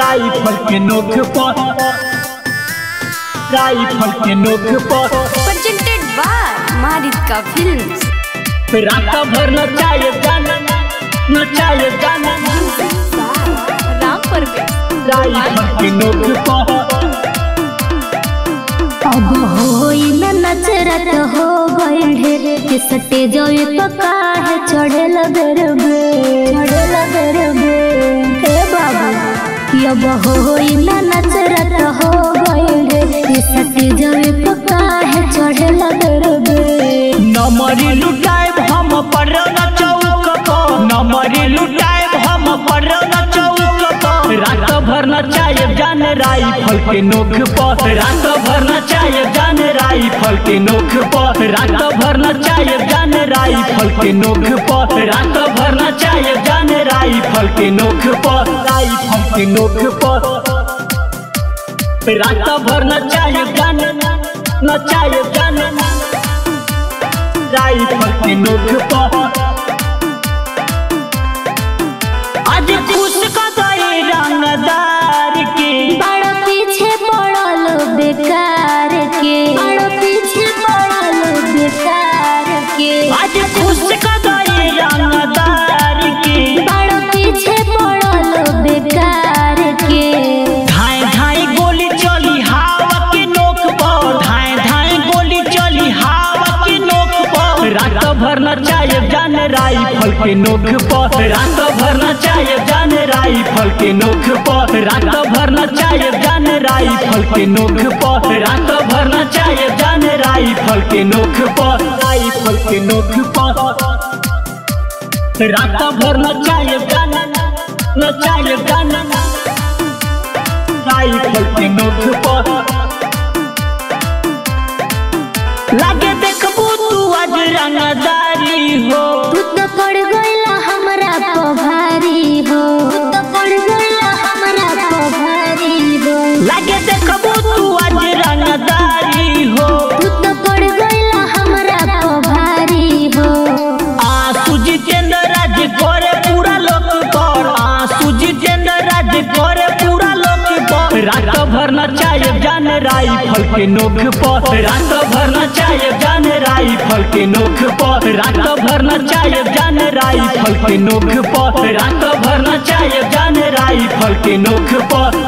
Rifle के नोक पर। राइफल के नोक पर। Presented by Marika Films. रात भर नचाए गाना नचाए गाना राम परवेश राइफल के नोक पर। अब होई में नचरत हो गइल ढेर। के सटे जाए पका है चढ़े लगर बे चढ़े लगर बाबू कि अब होई में नचरत हो के सटे जाए पका है, चढ़े लगर बे नमरी लुटाए हम पर न चौक पर नमरी लुटाए हम पर न चौक पर रात भर नचाए जान राइफल के नोक पर। रात भर नचाए जान राइफल के नोक पर। रात भर नचाए जान राइफल के नोक पर। रात भर नचाए जान राइफल के नोक पर। के नोक पर। रास्ता भर नचाए जान नचाए जान राइफल की नोक पर। आज खुश का जान राइफल के नोक पर रात भर नचाए जान राइफल के नोक पर रात भर नचाए जान राइफल के नोक पर रात भर नचाए जान राइफल के नोक पर राइफल के नोक पर रात भर नचाए जान नचाए जान राइफल के नोक पर लागे देखबू तू आज रंगदारी देखबू तू आज रंगदारी हो। तू तो पड़ गइला हमरा को भारी हो। आँसू जितेंद्र राज करे पूरा लोक पर आँसू जितेंद्र राज करे पूरा लोक पर रात भर नचाए जान राइफल के नोक पर। रात भर नचाए जान राइफल के नोक पर। रात भर नचाए जान राइफल के नोक पर। रात भर नचाए जान राइफल के नोक पर।